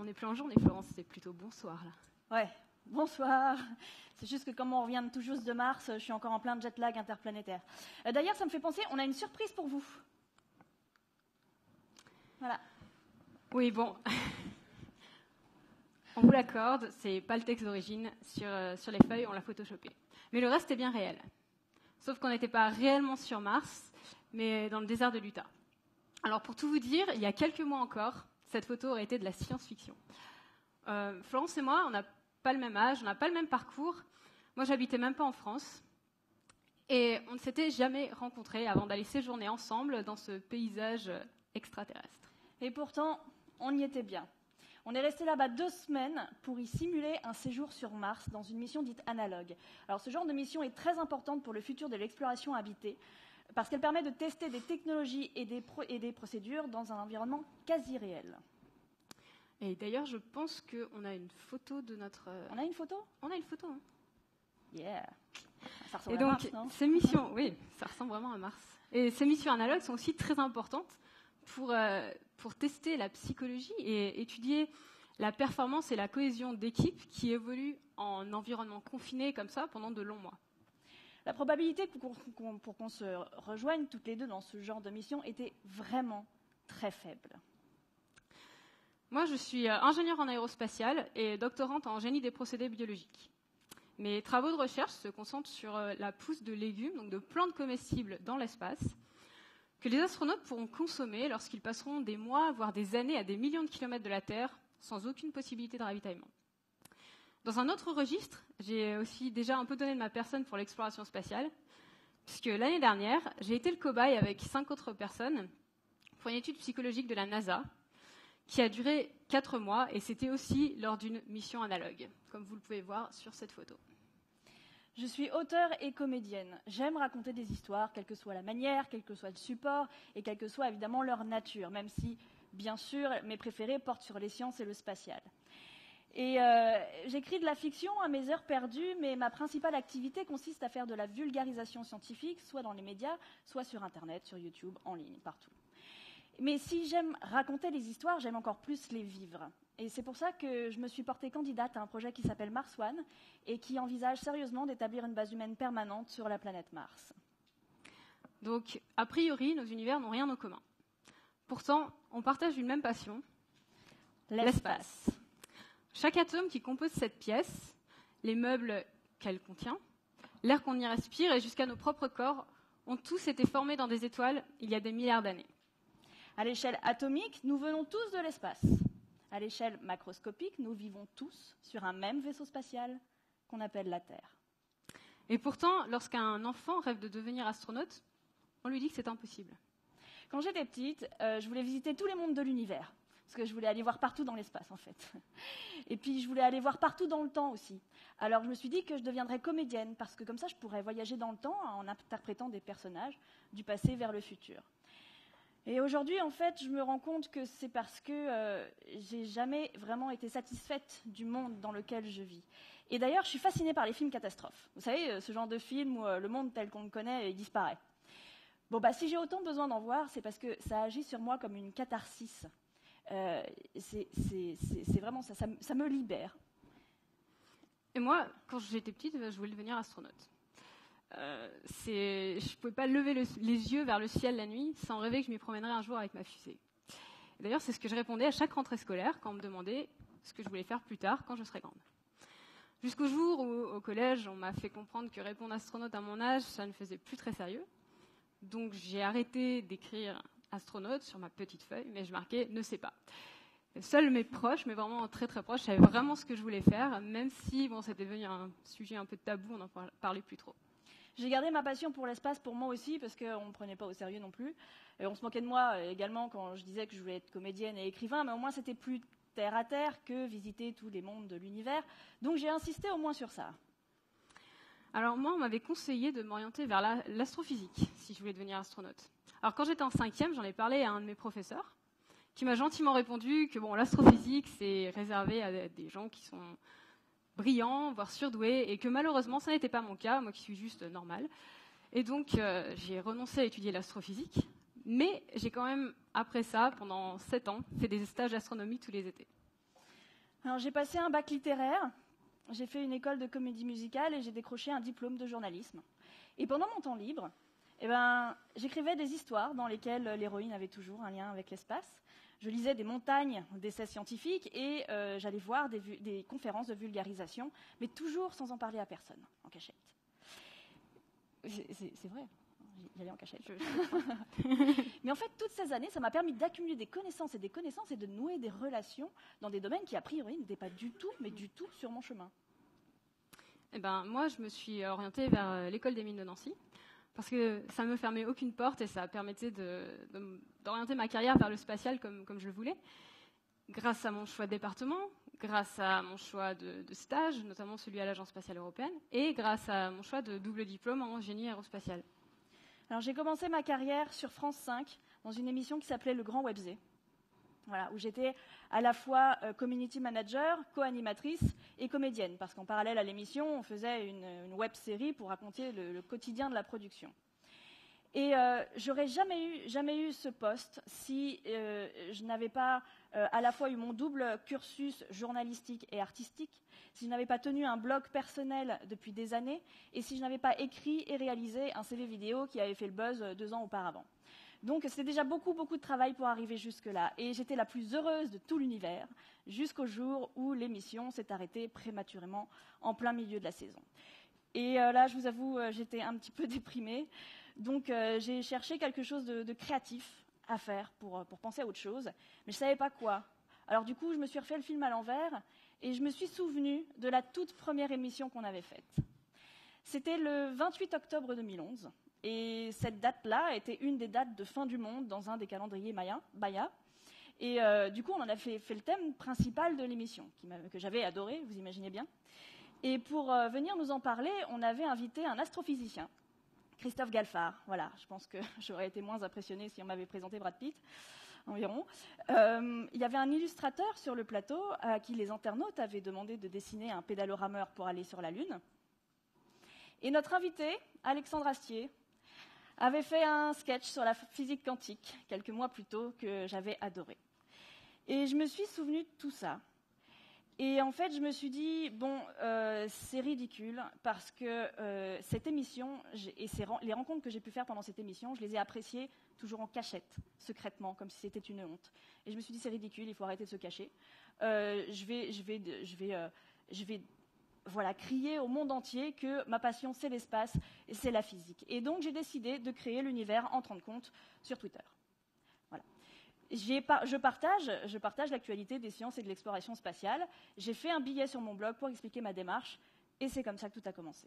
On n'est plus en journée, Florence, c'est plutôt bonsoir là. Ouais, bonsoir. C'est juste que comme on revient tout juste de Mars, je suis encore en plein jet lag interplanétaire. Euh, D'ailleurs, ça me fait penser, on a une surprise pour vous. Voilà. Oui, bon. on vous l'accorde, c'est pas le texte d'origine. Sur, euh, sur les feuilles, on l'a photoshopé. Mais le reste est bien réel. Sauf qu'on n'était pas réellement sur Mars, mais dans le désert de l'Utah. Alors, pour tout vous dire, il y a quelques mois encore, cette photo aurait été de la science-fiction. Euh, Florence et moi, on n'a pas le même âge, on n'a pas le même parcours. Moi, j'habitais même pas en France. Et on ne s'était jamais rencontrés avant d'aller séjourner ensemble dans ce paysage extraterrestre. Et pourtant, on y était bien. On est resté là-bas deux semaines pour y simuler un séjour sur Mars dans une mission dite analogue. Alors ce genre de mission est très importante pour le futur de l'exploration habitée parce qu'elle permet de tester des technologies et des, pro- et des procédures dans un environnement quasi réel. Et d'ailleurs, je pense qu'on a une photo de notre. euh, On a une photo? On a une photo. hein. Yeah. Ça ressemble Et à donc, Mars, non? ces missions, oui, ça ressemble vraiment à Mars. Et ces missions analogues sont aussi très importantes pour, euh, pour tester la psychologie et étudier la performance et la cohésion d'équipe qui évoluent en environnement confiné comme ça pendant de longs mois. La probabilité pour qu'on se rejoigne toutes les deux dans ce genre de mission était vraiment très faible. Moi, je suis euh, ingénieure en aérospatiale et doctorante en génie des procédés biologiques. Mes travaux de recherche se concentrent sur euh, la pousse de légumes, donc de plantes comestibles dans l'espace, que les astronautes pourront consommer lorsqu'ils passeront des mois, voire des années à des millions de kilomètres de la Terre, sans aucune possibilité de ravitaillement. Dans un autre registre, j'ai aussi déjà un peu donné de ma personne pour l'exploration spatiale, puisque l'année dernière, j'ai été le cobaye avec cinq autres personnes pour une étude psychologique de la NASA, qui a duré quatre mois, et c'était aussi lors d'une mission analogue, comme vous le pouvez voir sur cette photo. Je suis auteure et comédienne. J'aime raconter des histoires, quelle que soit la manière, quel que soit le support et quelle que soit évidemment leur nature, même si, bien sûr, mes préférés portent sur les sciences et le spatial. Et euh, j'écris de la fiction à mes heures perdues, mais ma principale activité consiste à faire de la vulgarisation scientifique, soit dans les médias, soit sur Internet, sur YouTube, en ligne, partout. Mais si j'aime raconter les histoires, j'aime encore plus les vivre. Et c'est pour ça que je me suis portée candidate à un projet qui s'appelle Mars One et qui envisage sérieusement d'établir une base humaine permanente sur la planète Mars. Donc, a priori, nos univers n'ont rien en commun. Pourtant, on partage une même passion, l'espace. Chaque atome qui compose cette pièce, les meubles qu'elle contient, l'air qu'on y respire et jusqu'à nos propres corps ont tous été formés dans des étoiles il y a des milliards d'années. À l'échelle atomique, nous venons tous de l'espace. À l'échelle macroscopique, nous vivons tous sur un même vaisseau spatial qu'on appelle la Terre. Et pourtant, lorsqu'un enfant rêve de devenir astronaute, on lui dit que c'est impossible. Quand j'étais petite, euh, je voulais visiter tous les mondes de l'univers. Parce que je voulais aller voir partout dans l'espace, en fait. Et puis, je voulais aller voir partout dans le temps aussi. Alors, je me suis dit que je deviendrais comédienne, parce que comme ça, je pourrais voyager dans le temps en interprétant des personnages du passé vers le futur. Et aujourd'hui, en fait, je me rends compte que c'est parce que euh, j'ai jamais vraiment été satisfaite du monde dans lequel je vis. Et d'ailleurs, je suis fascinée par les films catastrophes. Vous savez, euh, ce genre de film où euh, le monde tel qu'on le connaît disparaît. Bon, bah, si j'ai autant besoin d'en voir, c'est parce que ça agit sur moi comme une catharsis. Euh, c'est vraiment ça, ça, me- libère. Et moi, quand j'étais petite, je voulais devenir astronaute. Euh, je ne pouvais pas lever le- les yeux vers le ciel la nuit sans rêver que je m'y promènerais un jour avec ma fusée. D'ailleurs, c'est ce que je répondais à chaque rentrée scolaire quand on me demandait ce que je voulais faire plus tard quand je serais grande. Jusqu'au jour où, au collège, on m'a fait comprendre que répondre astronaute à mon âge, ça ne faisait plus très sérieux. Donc j'ai arrêté d'écrire astronaute sur ma petite feuille, mais je marquais ne sais pas. Seuls mes proches, mais vraiment très très proches, savaient vraiment ce que je voulais faire, même si bon, c'était devenu un sujet un peu tabou, on n'en par- parlait plus trop. J'ai gardé ma passion pour l'espace pour moi aussi, parce qu'on ne me prenait pas au sérieux non plus. On se moquait de moi également quand je disais que je voulais être comédienne et écrivain, mais au moins c'était plus terre à terre que visiter tous les mondes de l'univers. Donc j'ai insisté au moins sur ça. Alors moi, on m'avait conseillé de m'orienter vers la- l'astrophysique si je voulais devenir astronaute. Alors quand j'étais en cinquième, j'en ai parlé à un de mes professeurs, qui m'a gentiment répondu que bon, l'astrophysique c'est réservé à des- des gens qui sont brillants, voire surdoués, et que malheureusement, ça n'était pas mon cas, moi qui suis juste normale. Et donc, euh, j'ai renoncé à étudier l'astrophysique, Mais j'ai quand même, après ça, pendant sept ans, fait des stages d'astronomie tous les étés. Alors j'ai passé un bac littéraire, j'ai fait une école de comédie musicale et j'ai décroché un diplôme de journalisme. Et pendant mon temps libre, eh ben, j'écrivais des histoires dans lesquelles l'héroïne avait toujours un lien avec l'espace. Je lisais des montagnes d'essais scientifiques et euh, j'allais voir des, des, conférences de vulgarisation, mais toujours sans en parler à personne, en cachette. C'est vrai, j'y allais en cachette. mais en fait, toutes ces années, ça m'a permis d'accumuler des connaissances et des connaissances et de nouer des relations dans des domaines qui, a priori, n'étaient pas du tout, mais du tout sur mon chemin. Eh ben, moi, je me suis orientée vers euh, l'école des mines de Nancy parce que ça ne me fermait aucune porte et ça permettait d'orienter ma carrière vers le spatial comme, comme, je le voulais, grâce à mon choix de département, grâce à mon choix de, stage, notamment celui à l'Agence spatiale européenne, et grâce à mon choix de double diplôme en génie aérospatial. Alors j'ai commencé ma carrière sur France 5 dans une émission qui s'appelait Le Grand Webzé. Voilà, où j'étais à la fois euh, community manager, co-animatrice et comédienne, parce qu'en parallèle à l'émission, on faisait une, web série pour raconter le, quotidien de la production. Et euh, j'aurais jamais eu, jamais eu ce poste si euh, je n'avais pas à la fois eu mon double cursus journalistique et artistique, si je n'avais pas tenu un blog personnel depuis des années, et si je n'avais pas écrit et réalisé un CV vidéo qui avait fait le buzz deux ans auparavant. Donc c'était déjà beaucoup, beaucoup de travail pour arriver jusque-là. Et j'étais la plus heureuse de tout l'univers jusqu'au jour où l'émission s'est arrêtée prématurément en plein milieu de la saison. Et euh, là, je vous avoue, euh, j'étais un petit peu déprimée. Donc euh, j'ai cherché quelque chose de, créatif à faire pour, pour, penser à autre chose. Mais je ne savais pas quoi. Alors du coup, je me suis refait le film à l'envers et je me suis souvenue de la toute première émission qu'on avait faite. C'était le 28 octobre 2011. Et cette date-là était une des dates de fin du monde dans un des calendriers Maya. Et euh, du coup, on en a fait, le thème principal de l'émission, que j'avais adoré, vous imaginez bien. Et pour euh, venir nous en parler, on avait invité un astrophysicien, Christophe Galfard. Voilà, je pense que j'aurais été moins impressionnée si on m'avait présenté Brad Pitt, environ. Euh, il y avait un illustrateur sur le plateau à qui les internautes avaient demandé de dessiner un pédalorameur pour aller sur la Lune. Et notre invité, Alexandre Astier, avait fait un sketch sur la physique quantique quelques mois plus tôt que j'avais adoré. Et je me suis souvenu de tout ça. Et en fait, je me suis dit, bon, euh, c'est ridicule parce que euh, cette émission et les rencontres que j'ai pu faire pendant cette émission, je les ai appréciées toujours en cachette, secrètement, comme si c'était une honte. Et je me suis dit, c'est ridicule, il faut arrêter de se cacher. Euh, je vais, crier au monde entier que ma passion, c'est l'espace et c'est la physique. Et donc, j'ai décidé de créer l'univers en 30 comptes sur Twitter. Je partage, je partage l'actualité des sciences et de l'exploration spatiale. J'ai fait un billet sur mon blog pour expliquer ma démarche, et c'est comme ça que tout a commencé.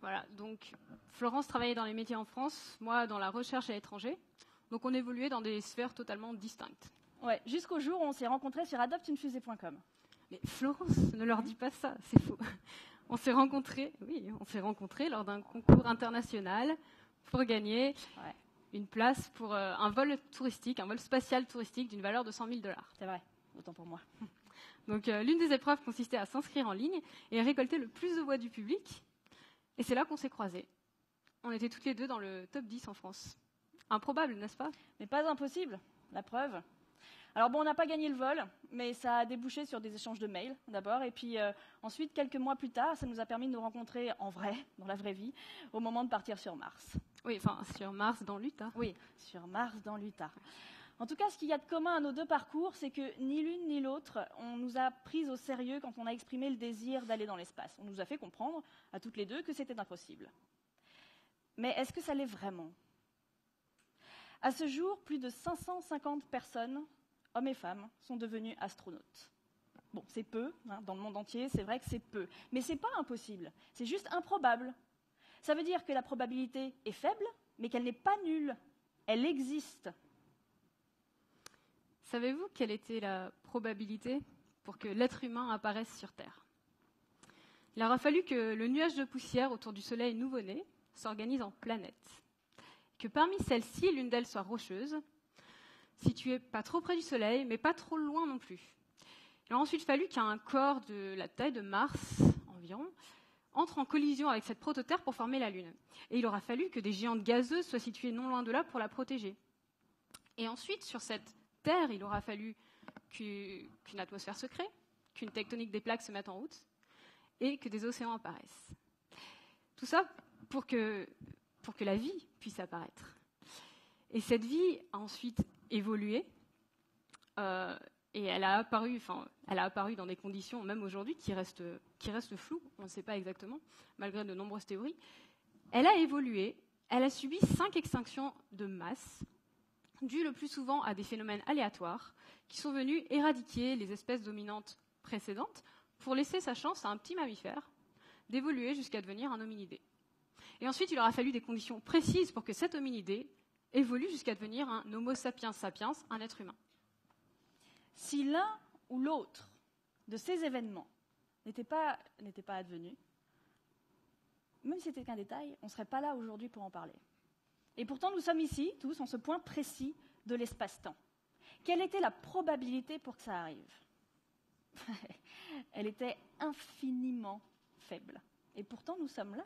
Voilà, donc Florence travaillait dans les métiers en France, moi dans la recherche à l'étranger. Donc on évoluait dans des sphères totalement distinctes. Ouais, jusqu'au jour où on s'est rencontrés sur adoptunefusée.com. Mais Florence, ne leur dis pas ça, c'est faux. On s'est rencontrés, oui, on s'est rencontrés lors d'un concours international pour gagner une place pour euh, un vol touristique, un vol spatial touristique d'une valeur de 100 000 dollars. C'est vrai, autant pour moi. Donc euh, l'une des épreuves consistait à s'inscrire en ligne et à récolter le plus de voix du public. Et c'est là qu'on s'est croisés. On était toutes les deux dans le top 10 en France. Improbable, n'est-ce pas? Mais pas impossible. La preuve, alors bon, on n'a pas gagné le vol, mais ça a débouché sur des échanges de mails d'abord, et puis euh, ensuite, quelques mois plus tard, ça nous a permis de nous rencontrer en vrai, dans la vraie vie, au moment de partir sur Mars. Oui, enfin sur Mars dans l'Utah. Oui, sur Mars dans l'Utah. En tout cas, ce qu'il y a de commun à nos deux parcours, c'est que ni l'une ni l'autre, on nous a pris au sérieux quand on a exprimé le désir d'aller dans l'espace. On nous a fait comprendre, à toutes les deux, que c'était impossible. Mais est-ce que ça l'est vraiment? À ce jour, plus de 550 personnes hommes et femmes, sont devenus astronautes. Bon, c'est peu, hein, dans le monde entier, c'est vrai que c'est peu. Mais ce n'est pas impossible, c'est juste improbable. Ça veut dire que la probabilité est faible, mais qu'elle n'est pas nulle. Elle existe. Savez-vous quelle était la probabilité pour que l'être humain apparaisse sur Terre? Il aura fallu que le nuage de poussière autour du Soleil nouveau-né s'organise en planètes. Que parmi celles-ci, l'une d'elles soit rocheuse situé pas trop près du Soleil, mais pas trop loin non plus. Il a ensuite fallu qu'un corps de la taille de Mars environ entre en collision avec cette prototerre pour former la Lune. Et il aura fallu que des géantes gazeuses soient situées non loin de là pour la protéger. Et ensuite, sur cette Terre, il aura fallu qu'une atmosphère se crée, qu'une tectonique des plaques se mette en route, et que des océans apparaissent. Tout ça pour que, pour que la vie puisse apparaître. Et cette vie a ensuite évolué, euh, et elle a apparu, enfin, elle a apparu dans des conditions, même aujourd'hui, qui restent, qui restent floues, on ne sait pas exactement, malgré de nombreuses théories. Elle a évolué, elle a subi cinq extinctions de masse, dues le plus souvent à des phénomènes aléatoires, qui sont venus éradiquer les espèces dominantes précédentes pour laisser sa chance à un petit mammifère d'évoluer jusqu'à devenir un hominidé. Et ensuite, il aura fallu des conditions précises pour que cet hominidé évolue jusqu'à devenir un Homo sapiens sapiens, un être humain. Si l'un ou l'autre de ces événements n'était pas, advenu, même si c'était qu'un détail, on ne serait pas là aujourd'hui pour en parler. Et pourtant, nous sommes ici, tous, en ce point précis de l'espace-temps. Quelle était la probabilité pour que ça arrive? Elle était infiniment faible. Et pourtant, nous sommes là.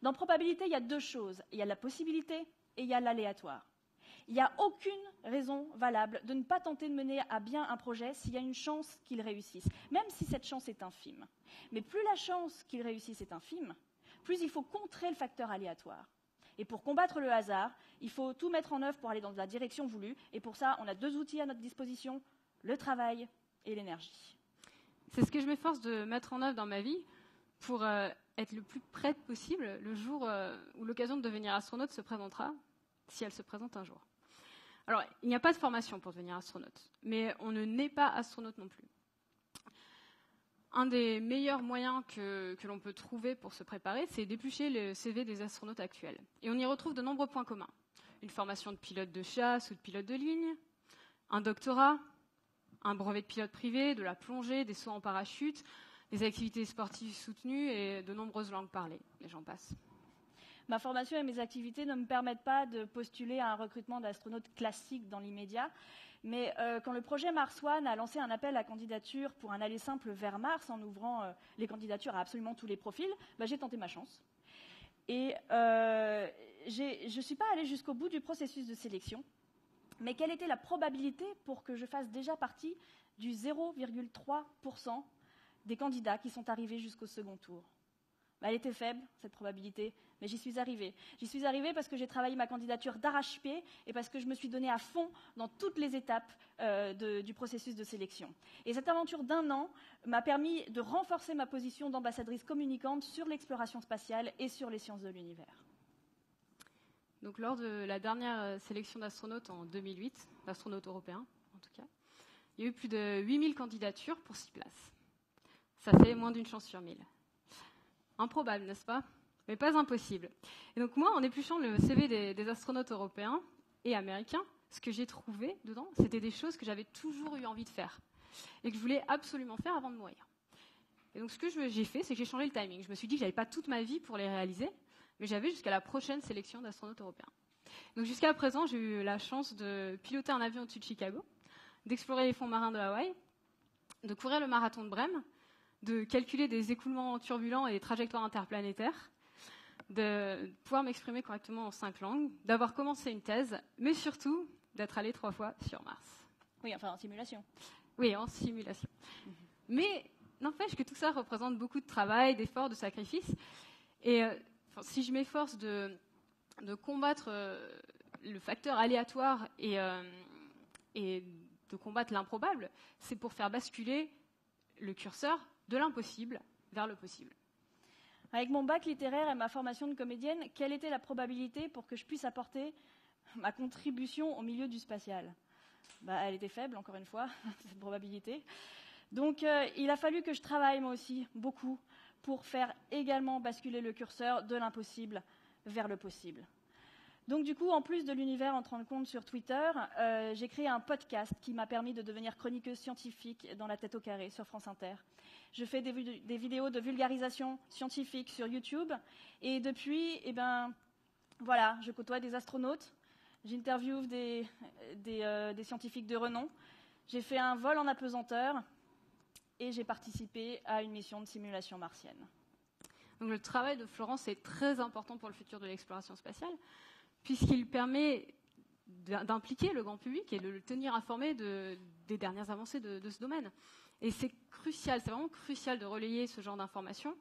Dans probabilité, il y a deux choses. Il y a la possibilité et il y a l'aléatoire. Il n'y a aucune raison valable de ne pas tenter de mener à bien un projet s'il y a une chance qu'il réussisse, même si cette chance est infime. Mais plus la chance qu'il réussisse est infime, plus il faut contrer le facteur aléatoire. Et pour combattre le hasard, il faut tout mettre en œuvre pour aller dans la direction voulue. Et pour ça, on a deux outils à notre disposition, le travail et l'énergie. C'est ce que je m'efforce de mettre en œuvre dans ma vie pour euh, être le plus près possible le jour euh, où l'occasion de devenir astronaute se présentera, si elle se présente un jour. Alors, il n'y a pas de formation pour devenir astronaute, mais on ne naît pas astronaute non plus. Un des meilleurs moyens que, l'on peut trouver pour se préparer, c'est d'éplucher le CV des astronautes actuels. Et on y retrouve de nombreux points communs. Une formation de pilote de chasse ou de pilote de ligne, un doctorat, un brevet de pilote privé, de la plongée, des sauts en parachute, des activités sportives soutenues et de nombreuses langues parlées. Les gens passent. Ma formation et mes activités ne me permettent pas de postuler à un recrutement d'astronautes classiques dans l'immédiat. Mais euh, quand le projet Mars One a lancé un appel à candidature pour un aller simple vers Mars en ouvrant euh, les candidatures à absolument tous les profils, bah, j'ai tenté ma chance. Et euh, je ne suis pas allée jusqu'au bout du processus de sélection. Mais quelle était la probabilité pour que je fasse déjà partie du 0,3% des candidats qui sont arrivés jusqu'au second tour? Elle était faible, cette probabilité, mais j'y suis arrivée. J'y suis arrivée parce que j'ai travaillé ma candidature d'arrache-pied et parce que je me suis donnée à fond dans toutes les étapes euh, du processus de sélection. Et cette aventure d'un an m'a permis de renforcer ma position d'ambassadrice communicante sur l'exploration spatiale et sur les sciences de l'univers. Donc, lors de la dernière euh, sélection d'astronautes en 2008, d'astronautes européens en tout cas, il y a eu plus de 8000 candidatures pour 6 places. Ça fait moins d'une chance sur 1000. Improbable, n'est-ce pas? Mais pas impossible. Et donc moi, en épluchant le CV des, astronautes européens et américains, ce que j'ai trouvé dedans, c'était des choses que j'avais toujours eu envie de faire et que je voulais absolument faire avant de mourir. Et donc ce que j'ai fait, c'est que j'ai changé le timing. Je me suis dit que j'avais pas toute ma vie pour les réaliser, mais j'avais jusqu'à la prochaine sélection d'astronautes européens. Donc jusqu'à présent, j'ai eu la chance de piloter un avion au-dessus de Chicago, d'explorer les fonds marins de Hawaï, de courir le marathon de Brême, de calculer des écoulements turbulents et des trajectoires interplanétaires, de pouvoir m'exprimer correctement en cinq langues, d'avoir commencé une thèse, mais surtout d'être allé trois fois sur Mars. Oui, enfin en simulation. Oui, en simulation. Mais n'empêche que tout ça représente beaucoup de travail, d'efforts, de sacrifices. Et euh, si je m'efforce de, combattre euh, le facteur aléatoire euh, et, de combattre l'improbable, c'est pour faire basculer le curseur de l'impossible vers le possible. Avec mon bac littéraire et ma formation de comédienne, quelle était la probabilité pour que je puisse apporter ma contribution au milieu du spatial? Bah, Elle était faible, encore une fois, cette probabilité. Donc euh, il a fallu que je travaille moi aussi beaucoup pour faire également basculer le curseur de l'impossible vers le possible. Donc du coup, en plus de l'univers en de compte sur Twitter, euh, j'ai créé un podcast qui m'a permis de devenir chroniqueuse scientifique dans la tête au carré sur France Inter. Je fais des, vidéos de vulgarisation scientifique sur YouTube et depuis, eh ben, voilà, je côtoie des astronautes, j'interviewe des, euh, des scientifiques de renom, j'ai fait un vol en apesanteur et j'ai participé à une mission de simulation martienne. Donc le travail de Florence est très important pour le futur de l'exploration spatiale, puisqu'il permet d'impliquer le grand public et de le tenir informé des dernières avancées de, ce domaine. Et c'est crucial, c'est vraiment crucial de relayer ce genre d'informations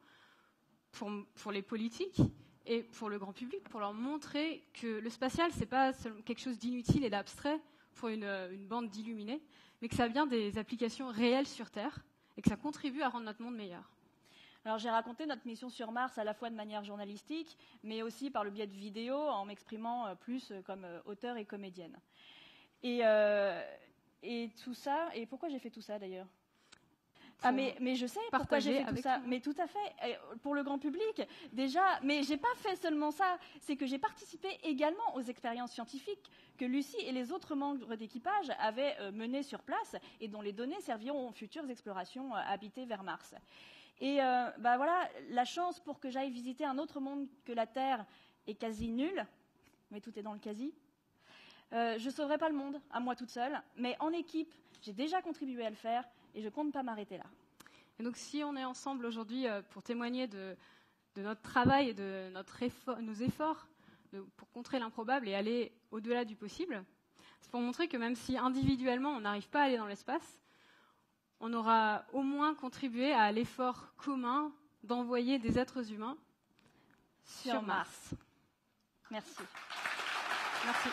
pour, les politiques et pour le grand public, pour leur montrer que le spatial, c'est pas quelque chose d'inutile et d'abstrait pour une, une bande d'illuminés, mais que ça vient des applications réelles sur Terre et que ça contribue à rendre notre monde meilleur. Alors j'ai raconté notre mission sur Mars à la fois de manière journalistique, mais aussi par le biais de vidéos, en m'exprimant euh, plus euh, comme euh, auteur et comédienne. Et, et tout ça, et pourquoi j'ai fait tout ça d'ailleurs? Ah mais, mais je sais pourquoi j'ai fait tout ça. Mais tout à fait, pour le grand public déjà. Mais j'ai pas fait seulement ça, c'est que j'ai participé également aux expériences scientifiques que Lucie et les autres membres d'équipage avaient menées sur place et dont les données serviront aux futures explorations habitées vers Mars. Et euh, bah voilà, la chance pour que j'aille visiter un autre monde que la Terre est quasi nulle, mais tout est dans le quasi. Euh, je ne sauverai pas le monde à moi toute seule, mais en équipe, j'ai déjà contribué à le faire et je ne compte pas m'arrêter là. Et donc, si on est ensemble aujourd'hui euh, pour témoigner de, notre travail et de nos efforts pour contrer l'improbable et aller au-delà du possible, c'est pour montrer que même si individuellement on n'arrive pas à aller dans l'espace, on aura au moins contribué à l'effort commun d'envoyer des êtres humains sur, Mars. Merci. Merci.